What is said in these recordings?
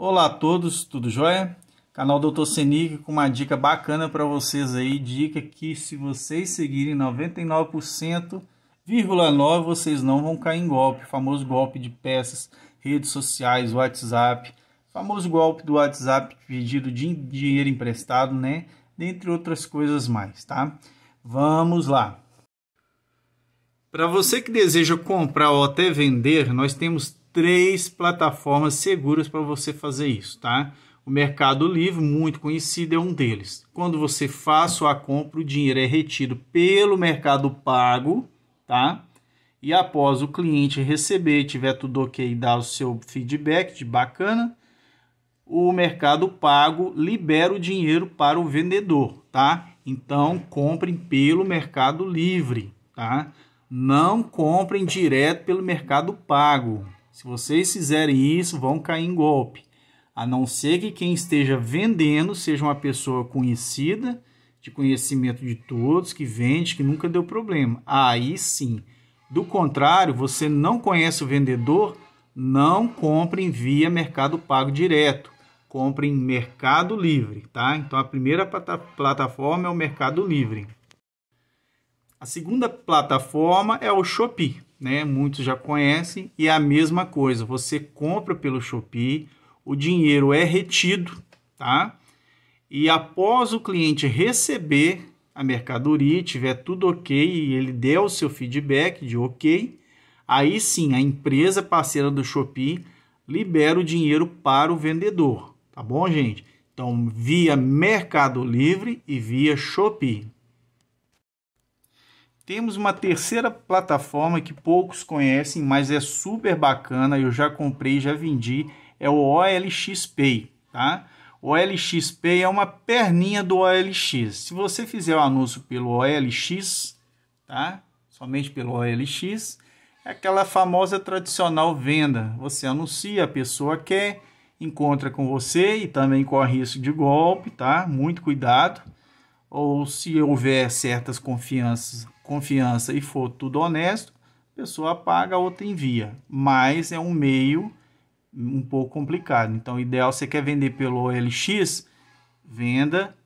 Olá a todos, tudo jóia? Canal Doutor Senic com uma dica bacana para vocês aí, dica que se vocês seguirem 99,9% vocês não vão cair em golpe, famoso golpe de peças, redes sociais, WhatsApp, famoso golpe do WhatsApp pedido de dinheiro emprestado, né? Dentre outras coisas mais, tá? Vamos lá. Para você que deseja comprar ou até vender, nós temos três plataformas seguras para você fazer isso, tá? O Mercado Livre, muito conhecido, é um deles. Quando você faz a compra, o dinheiro é retido pelo Mercado Pago, tá? E após o cliente receber, tiver tudo ok, dar o seu feedback de bacana, o Mercado Pago libera o dinheiro para o vendedor, tá? Então, comprem pelo Mercado Livre, tá? Não comprem direto pelo Mercado Pago. Se vocês fizerem isso, vão cair em golpe. A não ser que quem esteja vendendo seja uma pessoa conhecida, de conhecimento de todos, que vende, que nunca deu problema. Aí sim. Do contrário, você não conhece o vendedor, não comprem via Mercado Pago direto. Comprem Mercado Livre, tá? Então a primeira plataforma é o Mercado Livre. A segunda plataforma é o Shopee né? Muitos já conhecem e é a mesma coisa. Você compra pelo Shopee, o dinheiro é retido, tá? E após o cliente receber a mercadoria, tiver tudo ok e ele der o seu feedback de ok, aí sim a empresa parceira do Shopee libera o dinheiro para o vendedor, tá bom, gente? Então, via Mercado Livre e via Shopee. Temos uma terceira plataforma que poucos conhecem, mas é super bacana. Eu já comprei, já vendi. É o OLX Pay, tá? O OLX Pay é uma perninha do OLX. Se você fizer o anúncio pelo OLX, tá? Somente pelo OLX, é aquela famosa tradicional venda. Você anuncia, a pessoa quer, encontra com você e também corre risco de golpe, tá? Muito cuidado. Ou se houver certas confianças confiança e for tudo honesto, a pessoa paga, a outra envia. Mas é um meio um pouco complicado. Então, o ideal, você quer vender pelo OLX, venda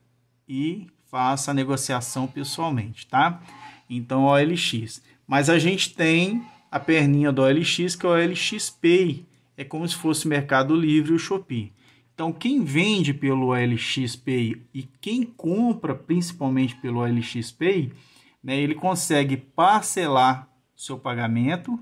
e faça a negociação pessoalmente, tá? Então, OLX. Mas a gente tem a perninha do OLX, que é o OLX Pay. É como se fosse Mercado Livre e o Shopee. Então, quem vende pelo OLX Pay e quem compra principalmente pelo OLX Pay, né, ele consegue parcelar seu pagamento,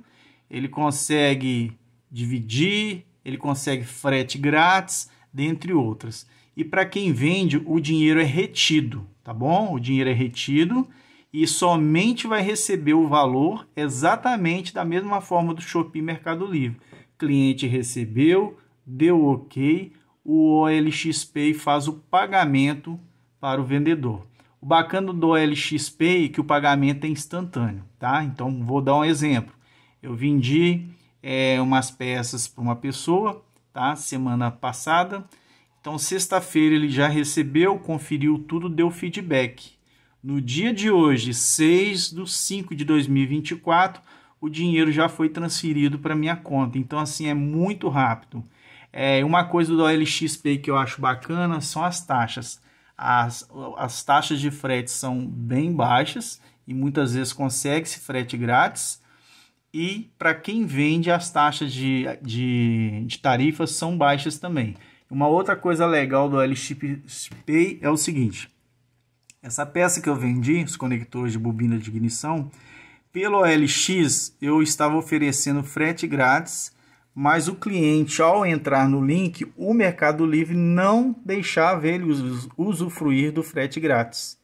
ele consegue dividir, ele consegue frete grátis, dentre outras. E para quem vende, o dinheiro é retido, tá bom? O dinheiro é retido e somente vai receber o valor exatamente da mesma forma do Shopee Mercado Livre. Cliente recebeu, deu OK, o OLX Pay faz o pagamento para o vendedor. O bacana do OLX Pay é que o pagamento é instantâneo, tá? Então, vou dar um exemplo. Eu vendi é, umas peças para uma pessoa, tá? Semana passada. Então, sexta-feira ele já recebeu, conferiu tudo, deu feedback. No dia de hoje, 6 de 5 de 2024, o dinheiro já foi transferido para minha conta. Então, assim, é muito rápido. É, uma coisa do OLX Pay que eu acho bacana são as taxas as, as taxas de frete são bem baixas e muitas vezes consegue-se frete grátis. E para quem vende, as taxas de, de, de tarifas são baixas também. Uma outra coisa legal do LX Pay é o seguinte: essa peça que eu vendi, os conectores de bobina de ignição, pelo OLX eu estava oferecendo frete grátis mas o cliente, ao entrar no link, o Mercado Livre não deixava ele usufruir do frete grátis.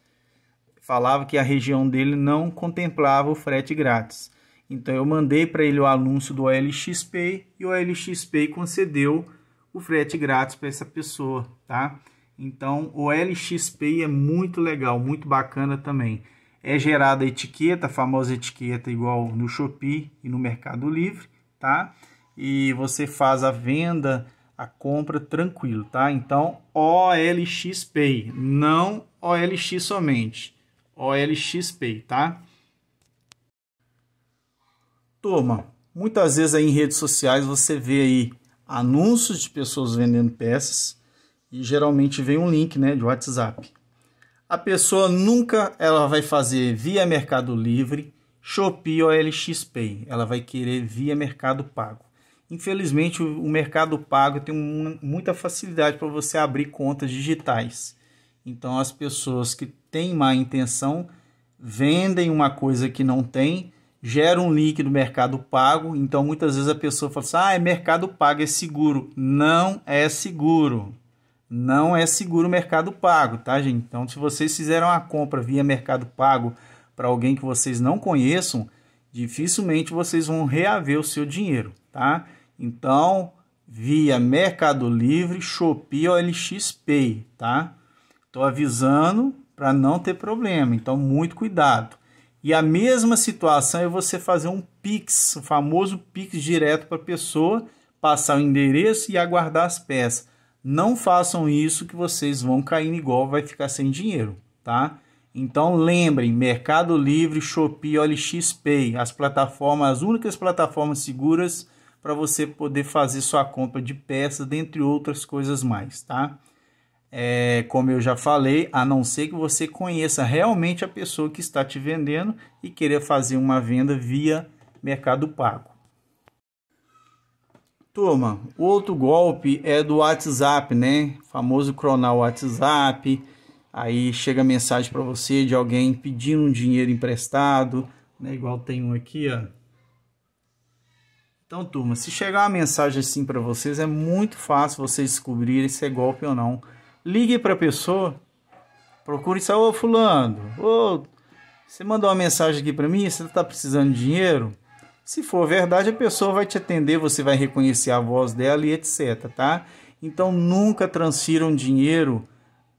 Falava que a região dele não contemplava o frete grátis. Então eu mandei para ele o anúncio do OLX Pay e o OLX Pay concedeu o frete grátis para essa pessoa, tá? Então o OLX Pay é muito legal, muito bacana também. É gerada a etiqueta, a famosa etiqueta igual no Shopee e no Mercado Livre, tá? E você faz a venda, a compra tranquilo, tá? Então, OLX Pay, não OLX somente. OLX Pay, tá? Turma, muitas vezes aí em redes sociais você vê aí anúncios de pessoas vendendo peças e geralmente vem um link, né, de WhatsApp. A pessoa nunca ela vai fazer via Mercado Livre, Shopee ou LXPay. Ela vai querer via Mercado Pago. Infelizmente, o Mercado Pago tem muita facilidade para você abrir contas digitais. Então, as pessoas que têm má intenção vendem uma coisa que não tem, geram um link do Mercado Pago. Então, muitas vezes a pessoa fala assim: ah, é Mercado Pago, é seguro. Não é seguro. Não é seguro o Mercado Pago, tá, gente? Então, se vocês fizeram a compra via Mercado Pago para alguém que vocês não conheçam, dificilmente vocês vão reaver o seu dinheiro, tá? Então, via Mercado Livre, Shopee ou LXPay, tá? Tô avisando para não ter problema, então muito cuidado. E a mesma situação é você fazer um Pix, o famoso Pix direto para a pessoa, passar o endereço e aguardar as peças. Não façam isso que vocês vão cair igual, vai ficar sem dinheiro, tá? Então lembrem, Mercado Livre, Shopee, OLX as plataformas, as únicas plataformas seguras para você poder fazer sua compra de peças, dentre outras coisas mais, tá? É, como eu já falei, a não ser que você conheça realmente a pessoa que está te vendendo e querer fazer uma venda via Mercado Pago. Turma, o outro golpe é do WhatsApp, né? O famoso cronar WhatsApp Aí chega mensagem para você de alguém pedindo um dinheiro emprestado, né? Igual tem um aqui, ó. Então, turma, se chegar uma mensagem assim para vocês, é muito fácil vocês descobrirem se é golpe ou não. Ligue para a pessoa, procure isso, ô fulano, ô, você mandou uma mensagem aqui para mim, você está precisando de dinheiro? Se for verdade, a pessoa vai te atender, você vai reconhecer a voz dela e etc, tá? Então, nunca transfiram dinheiro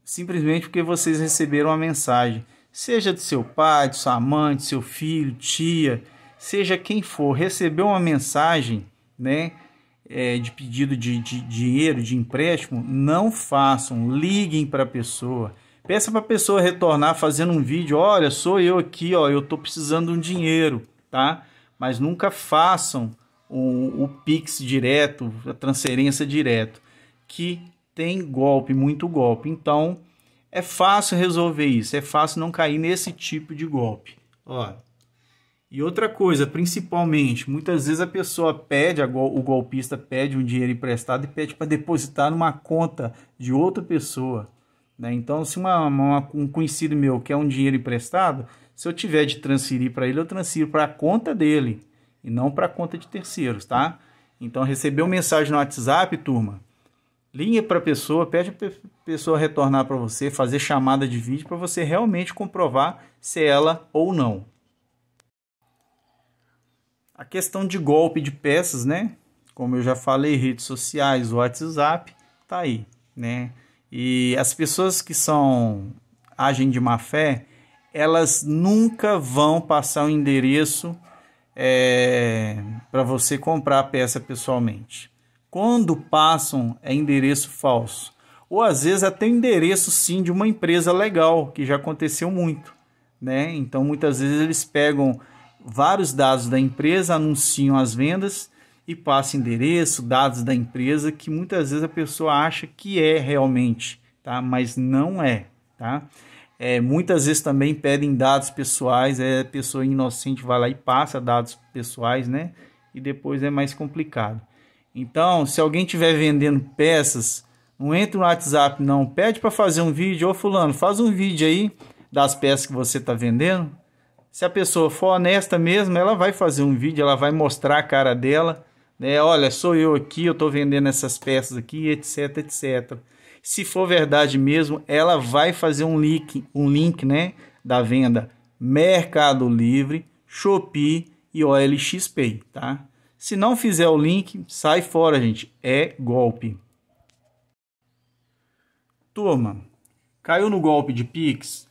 simplesmente porque vocês receberam uma mensagem, seja de seu pai, de sua mãe, de seu filho, tia, seja quem for, recebeu uma mensagem, né, é, de pedido de, de, dinheiro, de empréstimo, não façam, liguem para a pessoa, peça para a pessoa retornar fazendo um vídeo, olha, sou eu aqui, ó, eu estou precisando de um dinheiro, tá? Mas nunca façam o, o Pix direto, a transferência direto, que tem golpe, muito golpe. Então, é fácil resolver isso, é fácil não cair nesse tipo de golpe. Ó. E outra coisa, principalmente, muitas vezes a pessoa pede, o golpista pede um dinheiro emprestado e pede para depositar numa conta de outra pessoa. Né? Então, se uma, uma, um conhecido meu quer um dinheiro emprestado, se eu tiver de transferir para ele, eu transfiro para a conta dele e não para a conta de terceiros, tá? Então, recebeu mensagem no WhatsApp, turma, Ligue para a pessoa, pede para a pessoa retornar para você, fazer chamada de vídeo para você realmente comprovar se é ela ou não. A questão de golpe de peças, né? Como eu já falei, redes sociais, WhatsApp, tá aí, né? E as pessoas que são agem de má fé, elas nunca vão passar o endereço é, para você comprar a peça pessoalmente. Quando passam é endereço falso. Ou às vezes até endereço sim de uma empresa legal, que já aconteceu muito. Né? Então muitas vezes eles pegam vários dados da empresa, anunciam as vendas e passam endereço, dados da empresa que muitas vezes a pessoa acha que é realmente, tá? Mas não é, tá? É, muitas vezes também pedem dados pessoais, é a pessoa inocente vai lá e passa dados pessoais, né? E depois é mais complicado. Então, se alguém estiver vendendo peças, não entra no WhatsApp não, pede para fazer um vídeo, ô fulano, faz um vídeo aí das peças que você está vendendo. Se a pessoa for honesta mesmo, ela vai fazer um vídeo, ela vai mostrar a cara dela, né? Olha, sou eu aqui, eu estou vendendo essas peças aqui, etc, etc. Se for verdade mesmo, ela vai fazer um link, um link, né, da venda Mercado Livre, Shopee e OLX Pay, tá? Se não fizer o link, sai fora, gente. É golpe. Turma, caiu no golpe de Pix?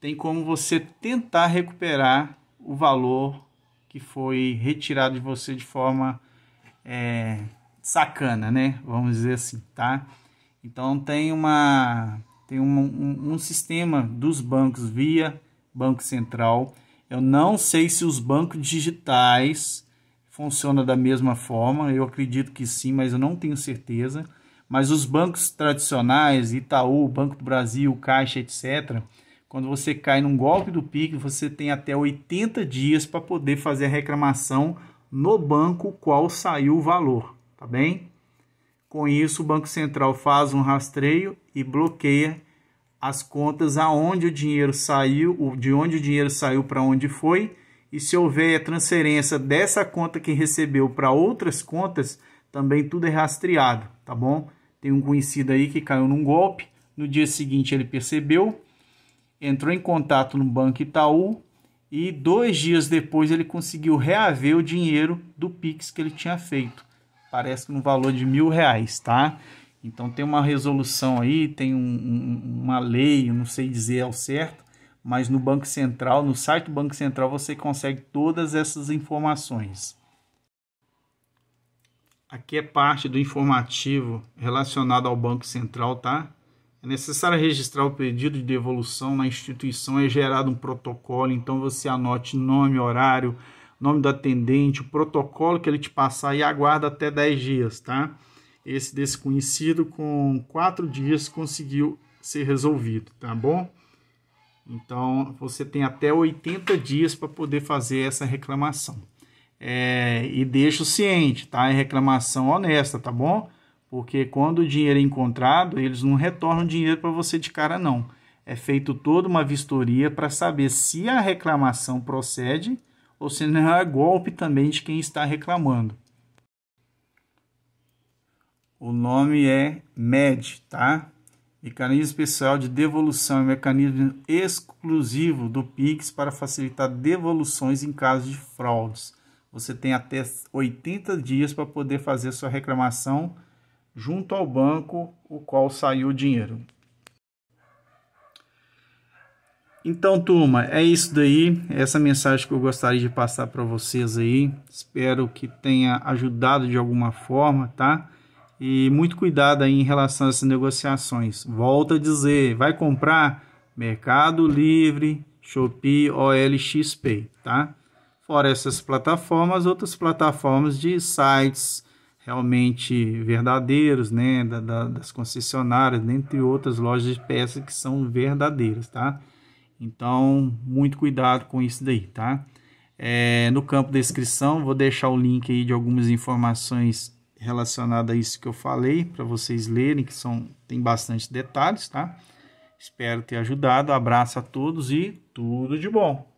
Tem como você tentar recuperar o valor que foi retirado de você de forma é, sacana, né? Vamos dizer assim, tá? Então tem uma tem um, um, um sistema dos bancos via Banco Central. Eu não sei se os bancos digitais funciona da mesma forma. Eu acredito que sim, mas eu não tenho certeza. Mas os bancos tradicionais, Itaú, Banco do Brasil, Caixa, etc., quando você cai num golpe do PIX, você tem até 80 dias para poder fazer a reclamação no banco qual saiu o valor, tá bem? Com isso, o Banco Central faz um rastreio e bloqueia as contas aonde o dinheiro saiu, de onde o dinheiro saiu para onde foi, e se houver transferência dessa conta que recebeu para outras contas, também tudo é rastreado, tá bom? Tem um conhecido aí que caiu num golpe, no dia seguinte ele percebeu, entrou em contato no Banco Itaú e dois dias depois ele conseguiu reaver o dinheiro do Pix que ele tinha feito. Parece que no valor de mil reais, tá? Então tem uma resolução aí, tem um, um, uma lei, eu não sei dizer ao certo, mas no Banco Central, no site do Banco Central, você consegue todas essas informações. Aqui é parte do informativo relacionado ao Banco Central, tá? É necessário registrar o pedido de devolução na instituição, é gerado um protocolo, então você anote nome, horário, nome do atendente, o protocolo que ele te passar e aguarda até 10 dias, tá? esse desconhecido com quatro dias conseguiu ser resolvido, tá bom? Então você tem até 80 dias para poder fazer essa reclamação. É, e deixa o ciente, tá? É reclamação honesta, tá bom? Porque quando o dinheiro é encontrado, eles não retornam dinheiro para você de cara, não. É feito toda uma vistoria para saber se a reclamação procede ou se não é golpe também de quem está reclamando. O nome é MED, tá? Mecanismo Especial de Devolução é um mecanismo exclusivo do Pix para facilitar devoluções em caso de fraudes. Você tem até 80 dias para poder fazer sua reclamação junto ao banco o qual saiu o dinheiro. Então, turma, é isso daí. Essa mensagem que eu gostaria de passar para vocês aí. Espero que tenha ajudado de alguma forma, tá? E muito cuidado aí em relação a essas negociações. Volto a dizer, vai comprar Mercado Livre, Shopee, OLX Pay, tá? Fora essas plataformas, outras plataformas de sites realmente verdadeiros, né, da, da, das concessionárias, dentre outras lojas de peças que são verdadeiras, tá? Então, muito cuidado com isso daí, tá? É, no campo descrição, vou deixar o link aí de algumas informações relacionado a isso que eu falei para vocês lerem, que são tem bastante detalhes, tá? Espero ter ajudado. Abraço a todos e tudo de bom.